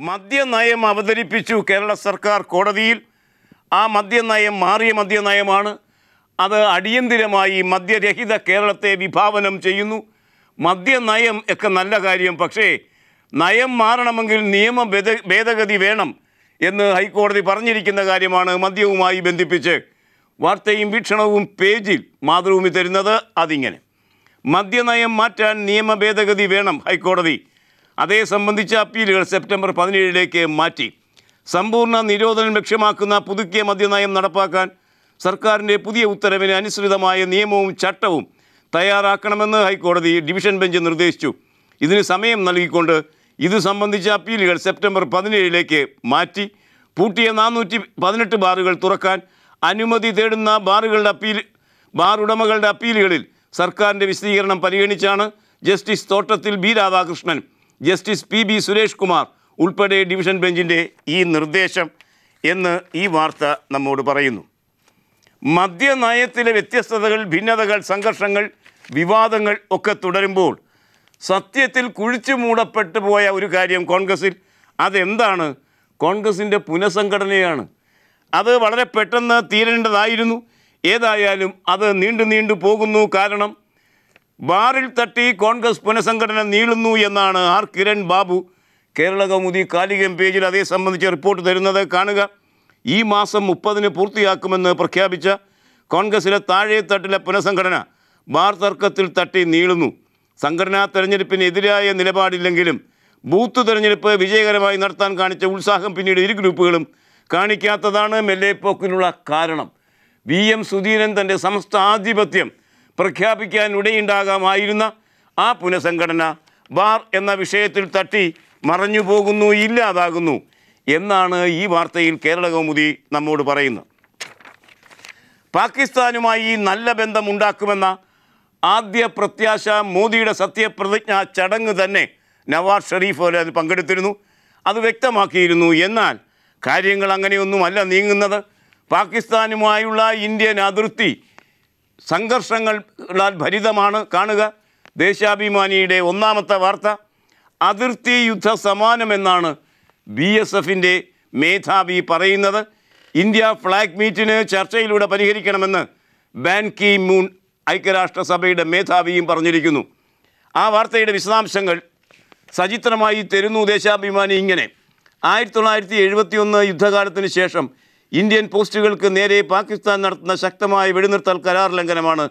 മദ്യനയം അവതരിപ്പിച്ചു കേരള സർക്കാർ കോടതിയിൽ. ആ മദ്യനയം മാറിയ മദ്യനയമാണ്. അത് അടിയന്തിരമായി മദ്യരഹിത കേരളത്തെ വിഭാവനം ചെയ്യുന്നു. മദ്യനയം ഒക്കെ നല്ല കാര്യം. പക്ഷേ നയം മാറണമെങ്കിൽ നിയമ ഭേദഗതി വേണം എന്ന് ഹൈക്കോടതി പറഞ്ഞിരിക്കുന്ന കാര്യമാണ് മദ്യവുമായി ബന്ധിപ്പിച്ച്. വാർത്തയും വീക്ഷണവും പേജിൽ മാതൃഭൂമി തരുന്നത് അതിങ്ങനെ. മദ്യനയം മാറ്റാൻ നിയമ ഭേദഗതി വേണം ഹൈക്കോടതി. അതേ സംബന്ധിച്ച അപ്പീലുകൾ സെപ്റ്റംബർ പതിനേഴിലേക്ക് മാറ്റി. സമ്പൂർണ നിരോധനം ലക്ഷ്യമാക്കുന്ന പുതുക്കിയ മദ്യനയം നടപ്പാക്കാൻ സർക്കാരിന്റെ പുതിയ ഉത്തരവിന് അനുസൃതമായ നിയമവും ചട്ടവും തയ്യാറാക്കണമെന്ന് ഹൈക്കോടതി ഡിവിഷൻ ബെഞ്ച് നിർദ്ദേശിച്ചു. ഇതിന് സമയം നൽകിക്കൊണ്ട് ഇത് സംബന്ധിച്ച അപ്പീലുകൾ സെപ്റ്റംബർ പതിനേഴിലേക്ക് മാറ്റി. പൂട്ടിയ നാനൂറ്റി പതിനെട്ട് ബാറുകൾ തുറക്കാൻ അനുമതി തേടുന്ന ബാറുകളുടെ അപ്പീൽ ബാറുടമകളുടെ അപ്പീലുകളിൽ സർക്കാരിന്റെ വിശദീകരണം പരിഗണിച്ചാണ് justice Thottathil B Radhakrishnan justice P B Suresh Kumar ഉൾപ്പെടെ ഡിവിഷൻ ബെഞ്ചിന്റെ ഈ നിർദ്ദേശം എന്ന് ഈ വാർത്ത നമ്മോട് പറയുന്നു. മദ്യനയത്തിലെ വ്യത്യസ്തതകൾ ഭിന്നതകൾ സംഘർഷങ്ങൾ വിവാദങ്ങൾ ഒക്കെ തുടരുമ്പോൾ സത്യത്തിൽ കുഴിച്ചു മൂടപ്പെട്ടു പോയ ഒരു കാര്യം കോൺഗ്രസിൽ അതെന്താണ്? കോൺഗ്രസിന്റെ പുനഃസംഘടനയാണ്. അത് വളരെ പെട്ടെന്ന് തീരേണ്ടതായിരുന്നു. ഏതായാലും അത് നീണ്ടു നീണ്ടു പോകുന്നു. കാരണം ബാറിൽ തട്ടി കോൺഗ്രസ് പുനഃസംഘടന നീളുന്നു എന്നാണ് ആർ കിരൺ ബാബു കേരള കൗമുദി കാലികം പേജിൽ അതേ സംബന്ധിച്ച് റിപ്പോർട്ട് തരുന്നത്. കാണുക. ഈ മാസം മുപ്പതിന് പൂർത്തിയാക്കുമെന്ന് പ്രഖ്യാപിച്ച കോൺഗ്രസിലെ താഴെത്തട്ടിലെ പുനഃസംഘടന ബാർ തർക്കത്തിൽ തട്ടി നീളുന്നു. സംഘടനാ തെരഞ്ഞെടുപ്പിനെതിരായ നിലപാടില്ലെങ്കിലും ബൂത്ത് തെരഞ്ഞെടുപ്പ് വിജയകരമായി നടത്താൻ കാണിച്ച ഉത്സാഹം പിന്നീട് ഇരു ഗ്രൂപ്പുകളും കാണിക്കാത്തതാണ് മെല്ലേപ്പോക്കിനുള്ള കാരണം. വി എം സുധീരൻ തന്റെ സമസ്ത ആധിപത്യം പ്രഖ്യാപിക്കാൻ ഇടയുണ്ടാകാമായിരുന്ന ആ പുനഃസംഘടന ബാർ എന്ന വിഷയത്തിൽ തട്ടി മറഞ്ഞു പോകുന്നു ഇല്ലാതാകുന്നു എന്നാണ് ഈ വാർത്തയിൽ കേരള കൗമുദി നമ്മോട് പറയുന്നത്. പാകിസ്ഥാനുമായി നല്ല ബന്ധമുണ്ടാക്കുമെന്ന ആദ്യ പ്രത്യാശ മോദിയുടെ സത്യപ്രതിജ്ഞ ചടങ്ങ് തന്നെ നവാസ് ഷെരീഫ് പോലെ അതിൽ പങ്കെടുത്തിരുന്നു. അത് വ്യക്തമാക്കിയിരുന്നു. എന്നാൽ കാര്യങ്ങൾ അങ്ങനെയൊന്നുമല്ല നീങ്ങുന്നത്. പാകിസ്ഥാനുമായുള്ള ഇന്ത്യൻ അതിർത്തി സംഘർഷങ്ങളാൽ ഭരിതമാണ് കാണുക. ദേശാഭിമാനിയുടെ ഒന്നാമത്തെ വാർത്ത അതിർത്തി യുദ്ധ സമാനമെന്നാണ് ബി എസ് എഫിന്റെ മേധാവി പറയുന്നത്. ഇന്ത്യ ഫ്ലാഗ് മീറ്റിന് ചർച്ചയിലൂടെ പരിഹരിക്കണമെന്ന് ബാൻ കി മൂൺ ഐക്യരാഷ്ട്രസഭയുടെ മേധാവിയും പറഞ്ഞിരിക്കുന്നു. ആ വാർത്തയുടെ വിശദാംശങ്ങൾ സചിത്രമായി തരുന്നു ദേശാഭിമാനി ഇങ്ങനെ. ആയിരത്തി തൊള്ളായിരത്തി എഴുപത്തിയൊന്ന് യുദ്ധകാലത്തിന് ശേഷം ഇന്ത്യൻ പോസ്റ്റുകൾക്ക് നേരെ പാകിസ്ഥാൻ നടത്തുന്ന ശക്തമായ വെടിനിർത്തൽ കരാർ ലംഘനമാണ്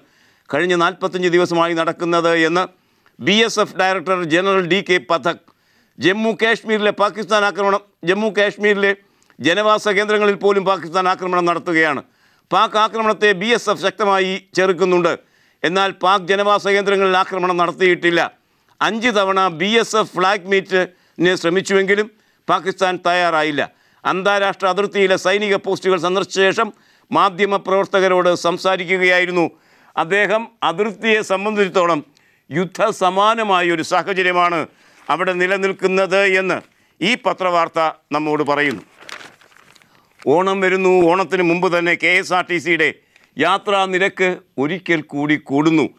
കഴിഞ്ഞ നാൽപ്പത്തഞ്ച് ദിവസമായി നടക്കുന്നത് എന്ന് B S F director general D K Pathak Jammu കാശ്മീരിലെ പാകിസ്ഥാൻ ആക്രമണം ജമ്മു കാശ്മീരിലെ ജനവാസ കേന്ദ്രങ്ങളിൽ പോലും പാകിസ്ഥാൻ ആക്രമണം നടത്തുകയാണ്. പാക് ആക്രമണത്തെ ബി എസ് എഫ് ശക്തമായി ചെറുക്കുന്നുണ്ട്. എന്നാൽ പാക് ജനവാസ കേന്ദ്രങ്ങളിൽ ആക്രമണം നടത്തിയിട്ടില്ല. അഞ്ച് തവണ ബി എസ് എഫ് ഫ്ലാഗ് മീറ്റിന് ശ്രമിച്ചുവെങ്കിലും പാകിസ്ഥാൻ തയ്യാറായില്ല. അന്താരാഷ്ട്ര അതിർത്തിയിലെ സൈനിക പോസ്റ്റുകൾ സന്ദർശിച്ച ശേഷം മാധ്യമപ്രവർത്തകരോട് സംസാരിക്കുകയായിരുന്നു. അദ്ദേഹം അതിർത്തിയെ സംബന്ധിച്ചിടത്തോളം യുദ്ധസമാനമായ ഒരു സാഹചര്യമാണ് അവിടെ നിലനിൽക്കുന്നത് എന്ന് ഈ പത്രവാർത്ത നമ്മോട് പറയുന്നു. ഓണം വരുന്നു. ഓണത്തിന് മുമ്പ് തന്നെ കെ എസ് ആർ ടി സിയുടെ യാത്രാ നിരക്ക് ഒരിക്കൽ കൂടി കൂടുന്നു.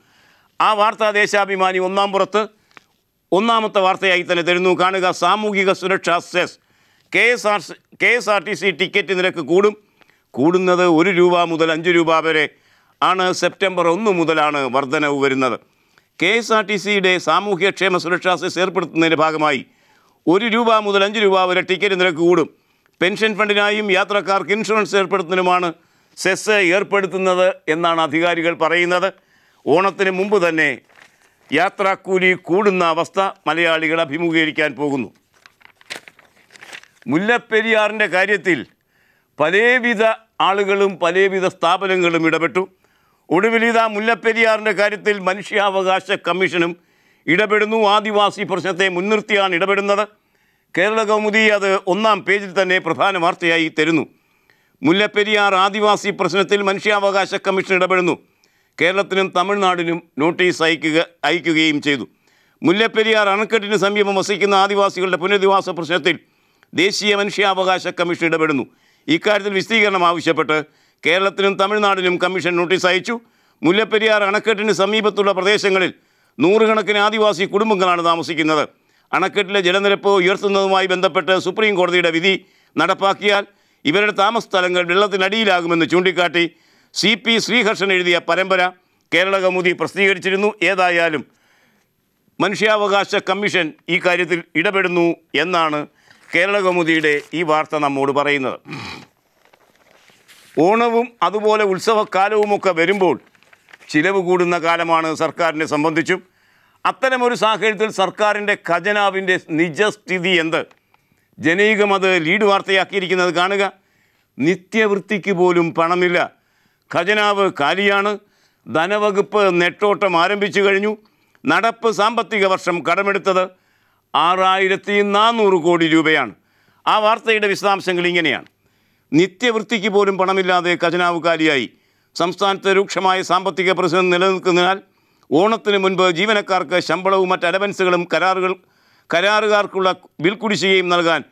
ആ വാർത്താ ദേശാഭിമാനി ഒന്നാം പുറത്ത് ഒന്നാമത്തെ വാർത്തയായി തന്നെ തരുന്നു. കാണുക സാമൂഹിക സുരക്ഷാ cess K S R K S R T C ticket നിരക്ക് കൂടും. കൂടുന്നത് ഒരു രൂപ മുതൽ അഞ്ച് രൂപ വരെ ആണ്. സെപ്റ്റംബർ ഒന്ന് മുതലാണ് വർധനവ് വരുന്നത്. കെ എസ് ആർ ടി സിയുടെ സാമൂഹ്യക്ഷേമ സുരക്ഷാ സെസ് ഏർപ്പെടുത്തുന്നതിന്റെ ഭാഗമായി ഒരു രൂപ മുതൽ അഞ്ച് രൂപ വരെ ടിക്കറ്റ് നിരക്ക് കൂടും. പെൻഷൻ ഫണ്ടിനായും യാത്രക്കാർക്ക് ഇൻഷുറൻസ് ഏർപ്പെടുത്തുന്നതിനുമാണ് സെസ് ഏർപ്പെടുത്തുന്നത് എന്നാണ് അധികാരികൾ പറയുന്നത്. ഓണത്തിന് മുമ്പ് തന്നെ യാത്രാക്കൂലി കൂടുന്ന അവസ്ഥ മലയാളികൾ അഭിമുഖീകരിക്കാൻ പോകുന്നു. മുല്ലപ്പെരിയാറിന്റെ കാര്യത്തിൽ പലവിധ ആളുകളും പലവിധ സ്ഥാപനങ്ങളും ഇടപെട്ടു. ഒടുവിൽ ഇതാ മുല്ലപ്പെരിയാറിന്റെ കാര്യത്തിൽ മനുഷ്യാവകാശ കമ്മീഷനും ഇടപെടുന്നു. ആദിവാസി പ്രശ്നത്തെ മുൻനിർത്തിയാണ് ഇടപെടുന്നത്. കേരള കൗമുദി അത് ഒന്നാം പേജിൽ തന്നെ പ്രധാന വാർത്തയായി തരുന്നു. മുല്ലപ്പെരിയാർ ആദിവാസി പ്രശ്നത്തിൽ മനുഷ്യാവകാശ കമ്മീഷൻ ഇടപെടുന്നു. കേരളത്തിനും തമിഴ്നാടിനും നോട്ടീസ് അയക്കുക അയക്കുകയും ചെയ്തു. മുല്ലപ്പെരിയാർ അണക്കെട്ടിന് സമീപം വസിക്കുന്ന ആദിവാസികളുടെ പുനരധിവാസ പ്രശ്നത്തിൽ ദേശീയ മനുഷ്യാവകാശ കമ്മീഷൻ ഇടപെടുന്നു. ഇക്കാര്യത്തിൽ വിശദീകരണം ആവശ്യപ്പെട്ട് കേരളത്തിനും തമിഴ്നാടിനും കമ്മീഷൻ നോട്ടീസ് അയച്ചു. മുല്ലപ്പെരിയാർ അണക്കെട്ടിന് സമീപത്തുള്ള പ്രദേശങ്ങളിൽ നൂറുകണക്കിന് ആദിവാസി കുടുംബങ്ങളാണ് താമസിക്കുന്നത്. അണക്കെട്ടിലെ ജലനിരപ്പ് ഉയർത്തുന്നതുമായി ബന്ധപ്പെട്ട് സുപ്രീം കോടതിയുടെ വിധി നടപ്പാക്കിയാൽ ഇവരുടെ താമസ സ്ഥലങ്ങൾ വെള്ളത്തിനടിയിലാകുമെന്ന് ചൂണ്ടിക്കാട്ടി സി പി ശ്രീഹർഷൻ എഴുതിയ പരമ്പര കേരള കൗമുദി പ്രസിദ്ധീകരിച്ചിരുന്നു. ഏതായാലും മനുഷ്യാവകാശ കമ്മീഷൻ ഈ കാര്യത്തിൽ ഇടപെടുന്നു എന്നാണ് കേരള കൗമുദിയുടെ ഈ വാർത്ത നമ്മോട് പറയുന്നത്. ഓണവും അതുപോലെ ഉത്സവക്കാലവുമൊക്കെ വരുമ്പോൾ ചിലവ് കൂടുന്ന കാലമാണ് സർക്കാരിനെ സംബന്ധിച്ചും. അത്തരമൊരു സാഹചര്യത്തിൽ സർക്കാരിന്റെ ഖജനാവിന്റെ നിജസ്ഥിതി എന്ത്? ജനീകം അത് ലീഡ് വാർത്തയാക്കിയിരിക്കുന്നത് കാണുക. നിത്യവൃത്തിക്ക് പോലും പണമില്ല. ഖജനാവ് കാലിയാണ്. ധനവകുപ്പ് നെട്ടോട്ടം ആരംഭിച്ചു കഴിഞ്ഞു. നടപ്പ് സാമ്പത്തിക വർഷം കടമെടുത്തത് ആറായിരത്തി നാനൂറ് കോടി രൂപയാണ്. ആ വാർത്തയുടെ വിശദാംശങ്ങൾ ഇങ്ങനെയാണ്. നിത്യവൃത്തിക്ക് പോലും പണമില്ലാതെ ഖജനാവ് കാലിയായി സംസ്ഥാനത്ത് രൂക്ഷമായ സാമ്പത്തിക പ്രതിസന്ധി നിലനിൽക്കുന്നതിനാൽ ഓണത്തിന് മുൻപ് ജീവനക്കാർക്ക് ശമ്പളവും മറ്റ് അലവൻസുകളും കരാറുകൾ കരാറുകാർക്കുള്ള ബിൽ കുടിശ്ശികയും നൽകാൻ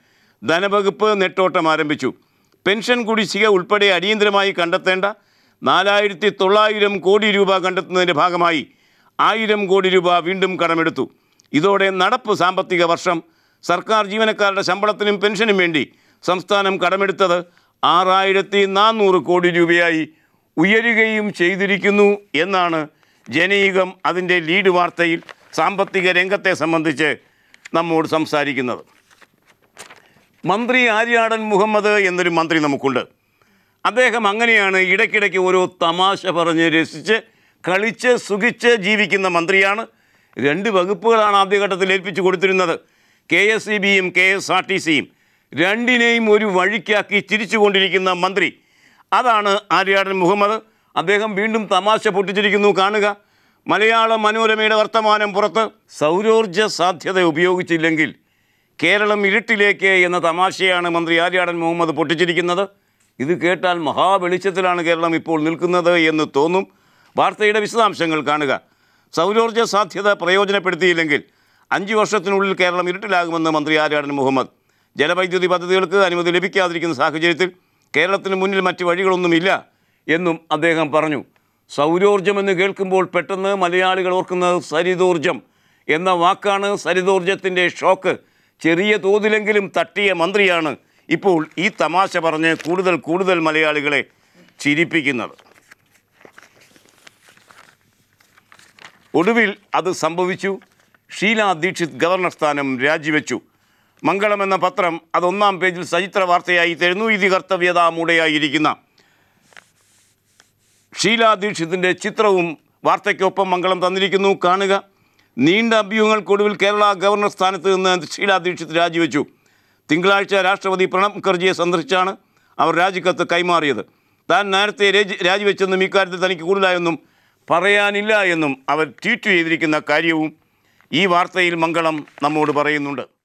ധനവകുപ്പ് നെട്ടോട്ടം ആരംഭിച്ചു. പെൻഷൻ കുടിശ്ശിക ഉൾപ്പെടെ അടിയന്തരമായി കണ്ടെത്തേണ്ട നാലായിരത്തി തൊള്ളായിരം കോടി രൂപ കണ്ടെത്തുന്നതിന്റെ ഭാഗമായി ആയിരം കോടി രൂപ വീണ്ടും കടമെടുത്തു. ഇതോടെ നടപ്പ് സാമ്പത്തിക വർഷം. സർക്കാർ ജീവനക്കാരുടെ ശമ്പളത്തിനും പെൻഷനും വേണ്ടി സംസ്ഥാനം കടമെടുത്തത് ആറായിരത്തി നാനൂറ് കോടി രൂപയായി ഉയരുകയും ചെയ്തിരിക്കുന്നു എന്നാണ് ജനീകം അതിന്റെ ലീഡ് വാർത്തയിൽ സാമ്പത്തിക രംഗത്തെ സംബന്ധിച്ച് നമ്മോട് സംസാരിക്കുന്നത്. മന്ത്രി ആര്യാടൻ മുഹമ്മദ് എന്നൊരു മന്ത്രി നമുക്കുണ്ട്. അദ്ദേഹം അങ്ങനെയാണ് ഇടയ്ക്കിടയ്ക്ക് ഓരോ തമാശ പറഞ്ഞ് രസിച്ച് കളിച്ച് സുഖിച്ച് ജീവിക്കുന്ന മന്ത്രിയാണ്. രണ്ട് വകുപ്പുകളാണ് ആദ്യഘട്ടത്തിൽ ഏൽപ്പിച്ചു കൊടുത്തിരുന്നത്. കെ എസ് ഇ ബിയും കെ എസ് ആർ ടി സിയും രണ്ടിനെയും ഒരു വഴിക്കാക്കി ചിരിച്ചുകൊണ്ടിരിക്കുന്ന മന്ത്രി. അതാണ് ആര്യാടൻ മുഹമ്മദ്. അദ്ദേഹം വീണ്ടും തമാശ പൊട്ടിച്ചിരിക്കുന്നു. കാണുക. മലയാള മനോരമയുടെ വർത്തമാനം പുറത്ത്. സൗരോർജ സാധ്യത ഉപയോഗിച്ചില്ലെങ്കിൽ കേരളം ഇരുട്ടിലേക്ക് എന്ന തമാശയാണ് മന്ത്രി ആര്യാടൻ മുഹമ്മദ് പൊട്ടിച്ചിരിക്കുന്നത്. ഇത് കേട്ടാൽ മഹാവെളിച്ചത്തിലാണ് കേരളം ഇപ്പോൾ നിൽക്കുന്നത് എന്ന് തോന്നും. വാർത്തയുടെ വിശദാംശങ്ങൾ കാണുക. സൗരോർജ സാധ്യത പ്രയോജനപ്പെടുത്തിയില്ലെങ്കിൽ അഞ്ച് വർഷത്തിനുള്ളിൽ കേരളം ഇരുട്ടിലാകുമെന്ന് മന്ത്രി ആര്യാടൻ മുഹമ്മദ്. ജലവൈദ്യുതി പദ്ധതികൾക്ക് അനുമതി ലഭിക്കാതിരിക്കുന്ന സാഹചര്യത്തിൽ കേരളത്തിന് മുന്നിൽ മറ്റ് വഴികളൊന്നുമില്ല എന്നും അദ്ദേഹം പറഞ്ഞു. സൗരോർജമെന്ന് കേൾക്കുമ്പോൾ പെട്ടെന്ന് മലയാളികൾ ഓർക്കുന്നത് സരിതോർജം എന്ന വാക്കാണ് സരിതോർജത്തിന്റെ ഷോക്ക്. ചെറിയ തോതിലെങ്കിലും തട്ടിയ മന്ത്രിയാണ് ഇപ്പോൾ ഈ തമാശ പറഞ്ഞ് കൂടുതൽ കൂടുതൽ മലയാളികളെ ചിരിപ്പിക്കുന്നത്. ഒടുവിൽ അത് സംഭവിച്ചു. ഷീല ദീക്ഷിത് ഗവർണർ സ്ഥാനം രാജിവെച്ചു. മംഗളം എന്ന പത്രം അത് ഒന്നാം പേജിൽ സചിത്ര വാർത്തയായി തരുന്നു. ഇതി കർത്തവ്യത മൂടയായിരിക്കുന്ന. ഷീല ദീക്ഷിതിന്റെ ചിത്രവും വാർത്തയ്ക്കൊപ്പം മംഗളം തന്നിരിക്കുന്നു. കാണുക. നീണ്ട അഭ്യൂഹങ്ങൾക്കൊടുവിൽ കേരള ഗവർണർ സ്ഥാനത്ത് നിന്ന് ഷീല ദീക്ഷിത് രാജിവെച്ചു. തിങ്കളാഴ്ച രാഷ്ട്രപതി പ്രണബ് മുഖർജിയെ സന്ദർശിച്ചാണ് അവർ രാജിക്കത്ത് കൈമാറിയത്. താൻ നേരത്തെ രാജി രാജിവെച്ചെന്നും ഇക്കാര്യത്തിൽ തനിക്ക് കൂടുതലായൊന്നും പറയാനില്ല എന്നും അവർ ട്വീറ്റ് ചെയ്തിരിക്കുന്ന കാര്യവും ഈ വാർത്തയിൽ മംഗളം നമ്മോട് പറയുന്നുണ്ട്.